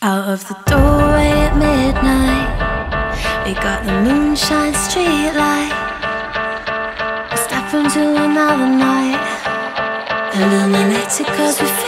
Out of the doorway at midnight, we got the moonshine street light. We step into another night, illuminated cause we feel.